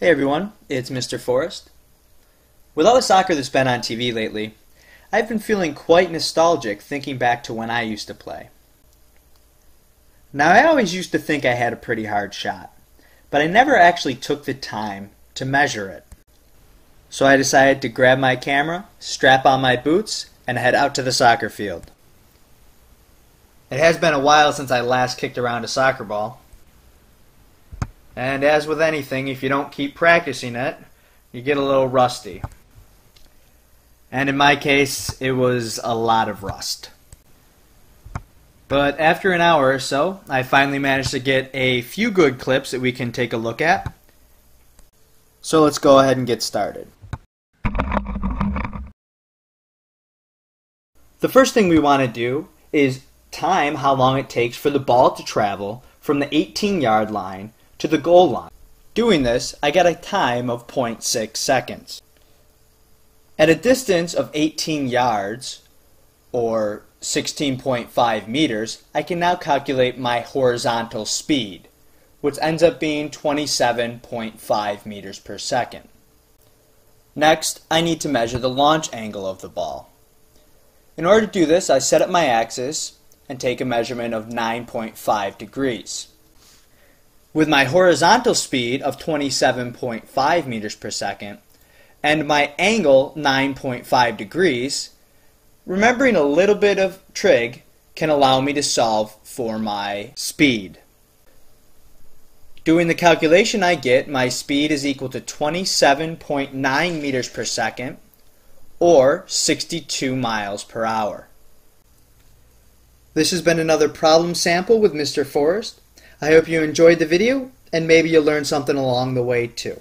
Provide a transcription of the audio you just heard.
Hey everyone, it's Mr. Forrest. With all the soccer that's been on TV lately, I've been feeling quite nostalgic thinking back to when I used to play. Now, I always used to think I had a pretty hard shot, but I never actually took the time to measure it. So I decided to grab my camera, strap on my boots, and head out to the soccer field. It has been a while since I last kicked around a soccer ball, and as with anything, if you don't keep practicing it, you get a little rusty. And in my case, it was a lot of rust. But after an hour or so, I finally managed to get a few good clips that we can take a look at. So let's go ahead and get started. The first thing we want to do is time how long it takes for the ball to travel from the 18 yard line to the goal line. Doing this, I get a time of 0.6 seconds. At a distance of 18 yards, or 16.5 meters, I can now calculate my horizontal speed, which ends up being 27.5 meters per second. Next, I need to measure the launch angle of the ball. In order to do this, I set up my axis and take a measurement of 9.5 degrees. With my horizontal speed of 27.5 meters per second and my angle 9.5 degrees, remembering a little bit of trig can allow me to solve for my speed. Doing the calculation I get, my speed is equal to 27.9 meters per second or 62 miles per hour. This has been another problem sample with Mr. Forrest. I hope you enjoyed the video and maybe you learned something along the way too.